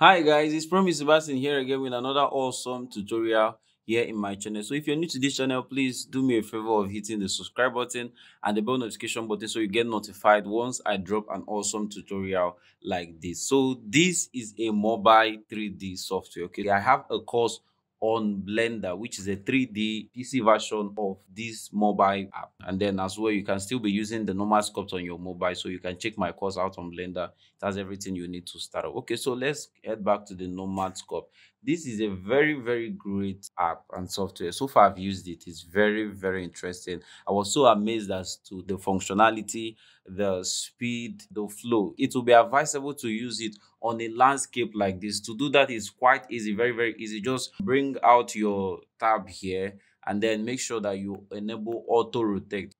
Hi guys, it's Promise Sebastian here again with another awesome tutorial here in my channel. So if you're new to this channel, please do me a favor of hitting the subscribe button and the bell notification button so you get notified once I drop an awesome tutorial like this. So this is a mobile 3D software. Okay, I have a course on Blender, which is a 3D PC version of this mobile app. And then as well, you can still be using the Nomad sculpt on your mobile. So you can check my course out on Blender. It has everything you need to start. Okay, so let's head back to the Nomad sculpt. This is a very, very great app and software. So far, I've used it. It's very, very interesting. I was so amazed as to the functionality, the speed, the flow. It will be advisable to use it on a landscape like this. To do that is quite easy, very, very easy. Just bring out your tab here and then make sure that you enable auto rotate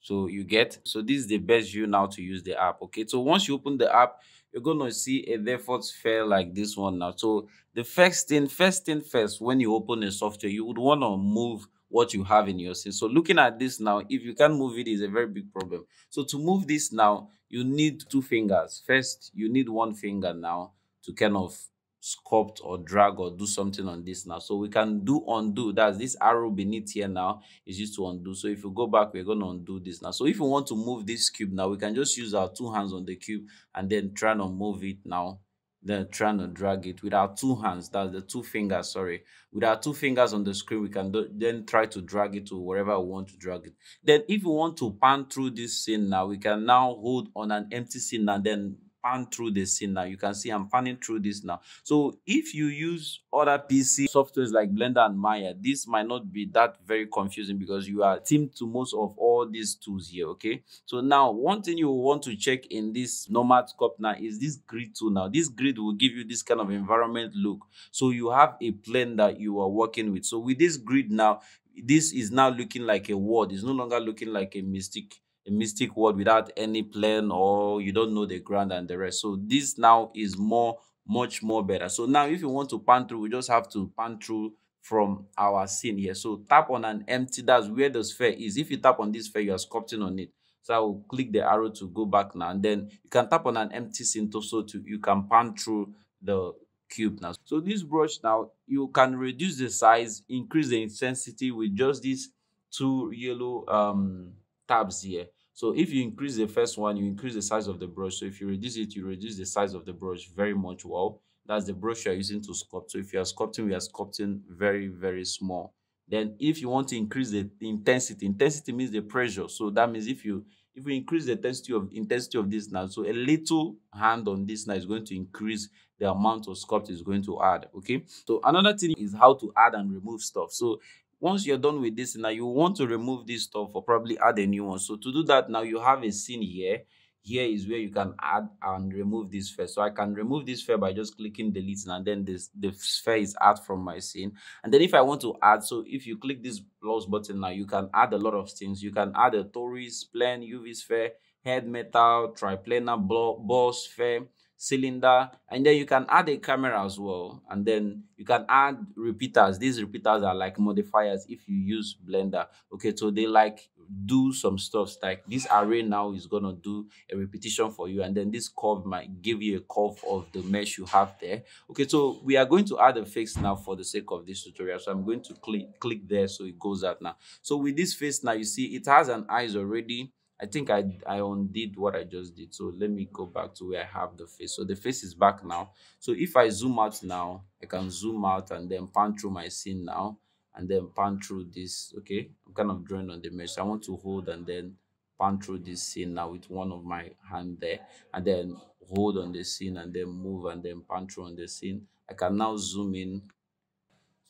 so you get so this is the best view now to use the app okay so once you open the app you're going to see a default sphere like this one now so the first thing first thing first when you open a software you would want to move what you have in your scene so looking at this now if you can't move it is a very big problem. So to move this now you need two fingers. First you need one finger now to kind of sculpt or drag or do something on this now. So we can do undo. That's this arrow beneath here now is used to undo. So if you go back we're going to undo this now. So if you want to move this cube now we can just use our two hands on the cube and then try to move it now then trying to drag it with our two hands. That's the two fingers sorry. With our two fingers on the screen we can do, then try to drag it to wherever we want to drag it. Then if we want to pan through this scene now we can now hold on an empty scene and then pan through the scene now. You can see I'm panning through this now. So if you use other PC softwares like Blender and Maya, this might not be that very confusing because you are teamed to most of all these tools here, okay? So now one thing you want to check in this Nomad sculpt now is this grid tool now. This grid will give you this kind of environment look. So you have a plane that you are working with. So with this grid now, this is now looking like a world. It's no longer looking like a mystic a mystic world without any plan or you don't know the ground and the rest. So this now is more, much more better. So now if you want to pan through, we just have to pan through from our scene here. So tap on an empty, that's where the sphere is. If you tap on this sphere, you are sculpting on it. So I will click the arrow to go back now. And then you can tap on an empty scene to, so to you can pan through the cube now. So this brush now, you can reduce the size, increase the intensity with just these two yellow um tabs here. So if you increase the first one, you increase the size of the brush. So if you reduce it, you reduce the size of the brush very much well. That's the brush you're using to sculpt. So if you are sculpting, we are sculpting very, very small. Then if you want to increase the intensity, intensity means the pressure. So that means if you if we increase the intensity of intensity of this now, so a little hand on this now is going to increase the amount of sculpt is going to add. Okay. So another thing is how to add and remove stuff. So once you're done with this now you want to remove this stuff or probably add a new one. So to do that now you have a scene here. Here is where you can add and remove this sphere. So i can remove this sphere by just clicking delete and then this the sphere is add from my scene. And then if i want to add so if you click this plus button now you can add a lot of things. You can add a torus plane uv sphere head metal triplanar ball sphere cylinder and then you can add a camera as well. And then you can add repeaters. These repeaters are like modifiers if you use blender. Okay so they like do some stuff like this array now is gonna do a repetition for you and then this curve might give you a curve of the mesh you have there. Okay so we are going to add a face now for the sake of this tutorial. So i'm going to click click there so it goes out now. So with this face now you see it has an eyes already I think I, I undid what I just did. So let me go back to where I have the face. So the face is back now. So if I zoom out now, I can zoom out and then pan through my scene now and then pan through this. Okay, I'm kind of drawing on the mesh. So I want to hold and then pan through this scene now with one of my hand there and then hold on the scene and then move and then pan through on the scene. I can now zoom in.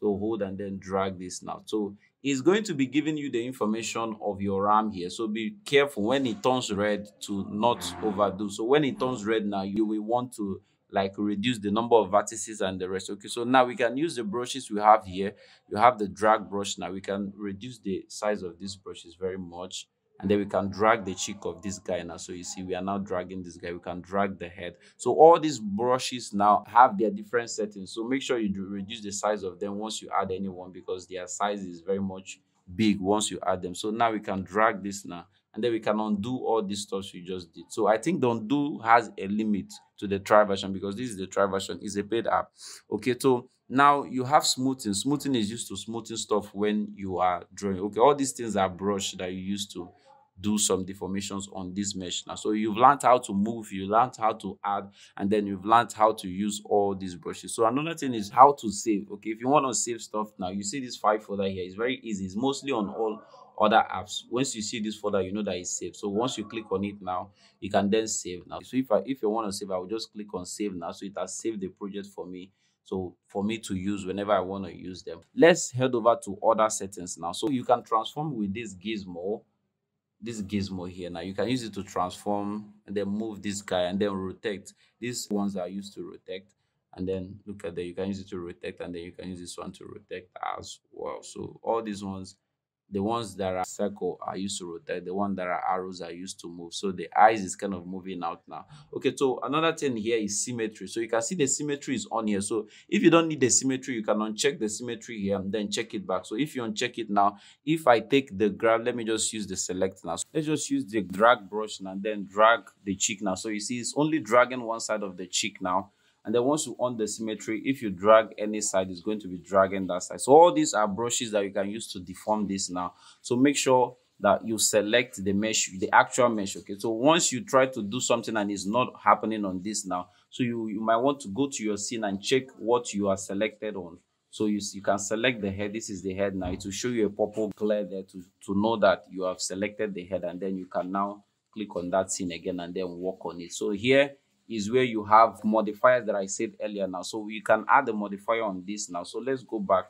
So hold and then drag this now. So is going to be giving you the information of your RAM here. So be careful when it turns red to not overdo. So when it turns red now, you will want to like reduce the number of vertices and the rest. Okay, so now we can use the brushes we have here. You have the drag brush now. We can reduce the size of these brushes very much and then we can drag the cheek of this guy now. So you see we are now dragging this guy. We can drag the head. So all these brushes now have their different settings. So make sure you reduce the size of them once you add anyone because their size is very much big once you add them. So now we can drag this now and then we can undo all these stuff we just did. So I think the undo has a limit to the trial version because this is the trial version, is a paid app. Okay, so now you have smoothing. Smoothing is used to smoothing stuff when you are drawing. Okay, all these things are brush that you use to do some deformations on this mesh now. So you've learned how to move, you learned how to add, and then you've learned how to use all these brushes. So another thing is how to save. Okay, if you want to save stuff now, you see this file folder here. It's very easy. It's mostly on all other apps. Once you see this folder, you know that it's saved. So once you click on it now, you can then save now. So if I if you want to save, I will just click on save now. So it has saved the project for me. So for me to use whenever I want to use them. Let's head over to other settings now. So you can transform with this gizmo, this gizmo here. Now you can use it to transform and then move this guy and then rotate. These ones are used to rotate and then look at that you can use it to rotate and then you can use this one to rotate as well so all these ones the ones that are circle are used to rotate the one that are arrows are used to move. So the eyes is kind of moving out now. Okay so another thing here is symmetry. So you can see the symmetry is on here. So if you don't need the symmetry you can uncheck the symmetry here and then check it back. So if you uncheck it now if i take the grab let me just use the select now. So let's just use the drag brush and then drag the cheek now. So you see it's only dragging one side of the cheek now and then once you on the symmetry, if you drag any side, it's going to be dragging that side. So all these are brushes that you can use to deform this now. So make sure that you select the mesh, the actual mesh. Okay. So once you try to do something and it's not happening on this now, so you, you might want to go to your scene and check what you are selected on. So you, you can select the head. This is the head now. It will show you a purple glare there to, to know that you have selected the head and then you can now click on that scene again and then work on it. So here is where you have modifiers that I said earlier now. So we can add a modifier on this now. So let's go back.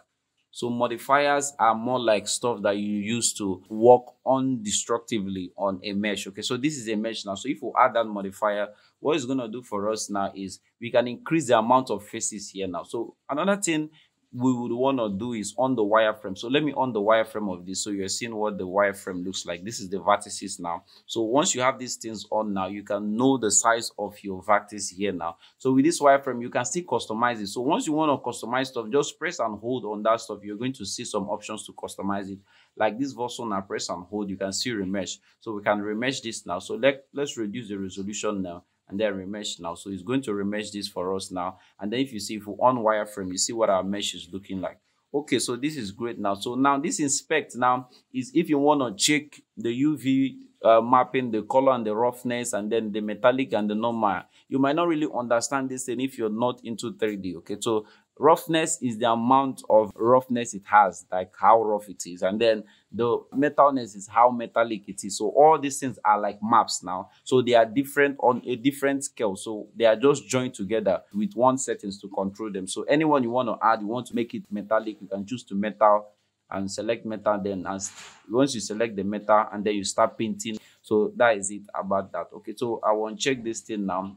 So modifiers are more like stuff that you use to work undestructively on a mesh. Okay, so this is a mesh now. So if we add that modifier, what it's going to do for us now is we can increase the amount of faces here now. So another thing we would want to do is on the wireframe. So let me on the wireframe of this. So you're seeing what the wireframe looks like. This is the vertices now. So once you have these things on now, you can know the size of your vertex here now. So with this wireframe, you can still customize it. So once you want to customize stuff, just press and hold on that stuff. You're going to see some options to customize it. Like this version now, press and hold, you can see remesh. So we can remesh this now. So let, let's reduce the resolution now and then remesh now. So it's going to remesh this for us now. And then if you see, if we on wireframe, you see what our mesh is looking like. Okay, so this is great now. So now this inspect now is if you want to check the UV uh, mapping, the color and the roughness, and then the metallic and the normal. You might not really understand this and if you're not into 3D. Okay, so roughness is the amount of roughness it has, like how rough it is, and then the metalness is how metallic it is. So all these things are like maps now. So they are different on a different scale. So they are just joined together with one settings to control them. So anyone you want to add, you want to make it metallic, you can choose to metal and select metal. Then as once you select the metal and then you start painting. So that is it about that. Okay, so I want check this thing now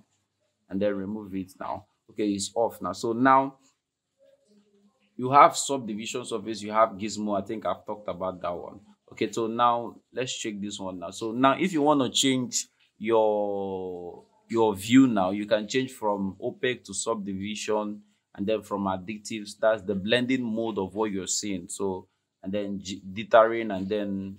and then remove it now. Okay, it's off now. So now you have subdivision surface, you have gizmo. I think I've talked about that one. Okay, so now let's check this one now. So now if you want to change your your view now, you can change from opaque to subdivision and then from additives, that's the blending mode of what you're seeing. So and then dithering and then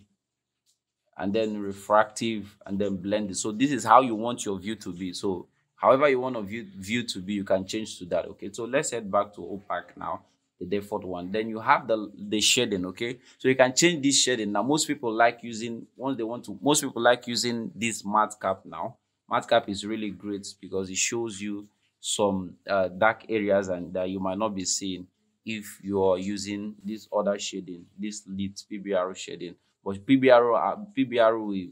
and then refractive and then blended. So this is how you want your view to be. So however you want a view, view to be, you can change to that. Okay, so let's head back to opaque now the default one then you have the the shading okay? So you can change this shading now most people like using once they want to most people like using this matcap now. Matcap is really great because it shows you some uh, dark areas and that you might not be seeing if you're using this other shading this lit pbr shading but pbr uh, pbr will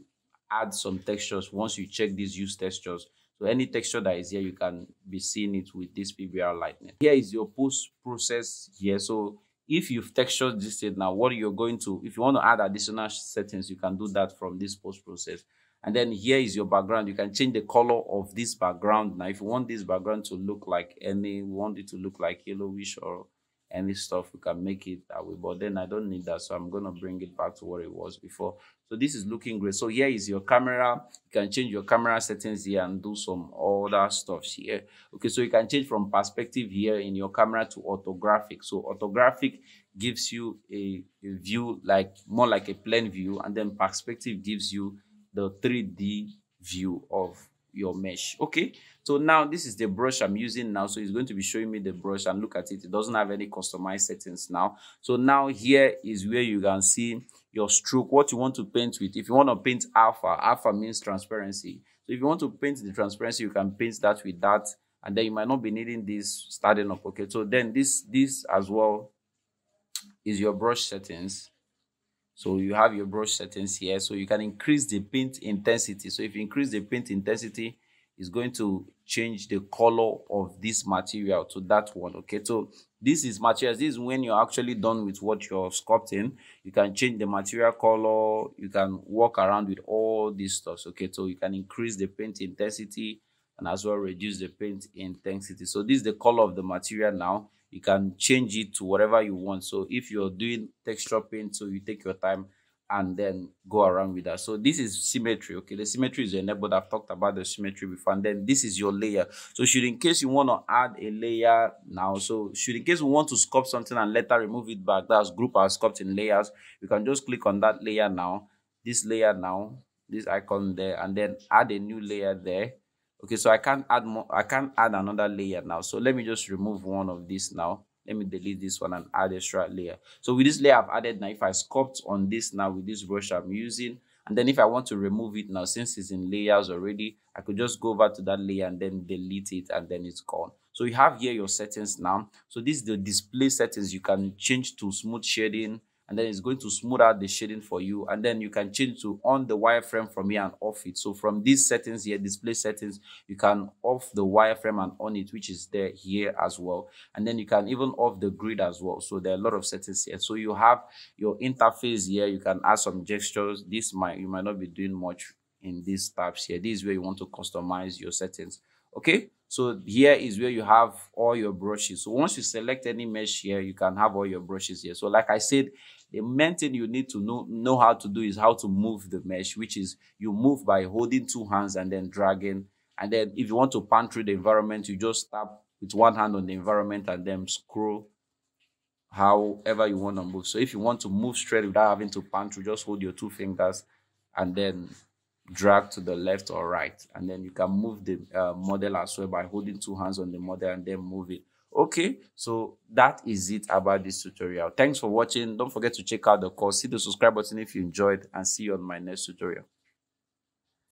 add some textures once you check these use textures so any texture that is here, you can be seeing it with this PBR lightning. Here is your post process here. So if you've textured this state now, what you're going to, if you want to add additional settings, you can do that from this post process. And then here is your background. You can change the color of this background. Now, if you want this background to look like any, want it to look like yellowish or any stuff we can make it that way but then i don't need that so i'm going to bring it back to what it was before so this is looking great. So here is your camera. You can change your camera settings here and do some other stuff here. Okay so you can change from perspective here in your camera to orthographic. So orthographic gives you a, a view like more like a plane view and then perspective gives you the 3d view of your mesh. Okay so now this is the brush i'm using now. So it's going to be showing me the brush and look at it. It doesn't have any customized settings now. So now here is where you can see your stroke what you want to paint with. If you want to paint alpha alpha means transparency. So if you want to paint the transparency you can paint that with that and then you might not be needing this starting up okay? So then this this as well is your brush settings. So you have your brush settings here. So you can increase the paint intensity. So if you increase the paint intensity it's going to change the color of this material to that one okay? So this is materials this is when you're actually done with what you're sculpting you can change the material color you can walk around with all these stuff okay? So you can increase the paint intensity and as well reduce the paint intensity. So this is the color of the material now. You can change it to whatever you want. So if you're doing texture paint so you take your time and then go around with that. So this is symmetry okay? The symmetry is enabled i've talked about the symmetry before and then this is your layer. So should in case you want to add a layer now so should in case we want to sculpt something and later remove it back that's group our sculpting layers. You can just click on that layer now this layer now this icon there and then add a new layer there. Okay so i can't add more i can't add another layer now. So let me just remove one of these now let me delete this one and add a extra layer. So with this layer i've added now if i sculpt on this now with this brush i'm using and then if i want to remove it now since it's in layers already i could just go over to that layer and then delete it and then it's gone. So you have here your settings now. So this is the display settings. You can change to smooth shading and then it's going to smooth out the shading for you and then you can change to on the wireframe from here and off it. So from these settings here display settings you can off the wireframe and on it which is there here as well. And then you can even off the grid as well. So there are a lot of settings here. So you have your interface here. You can add some gestures. This might you might not be doing much in these tabs here. This is where you want to customize your settings. Okay? So here is where you have all your brushes. So once you select any mesh here you can have all your brushes here. So like i said the main thing you need to know know how to do is how to move the mesh which is you move by holding two hands and then dragging. And then if you want to pan through the environment you just tap with one hand on the environment and then scroll however you want to move. So if you want to move straight without having to pan through just hold your two fingers and then drag to the left or right. And then you can move the uh, model as well by holding two hands on the model and then move it okay so that is it about this tutorial. Thanks for watching. Don't forget to check out the course. Hit the subscribe button if you enjoyed and see you on my next tutorial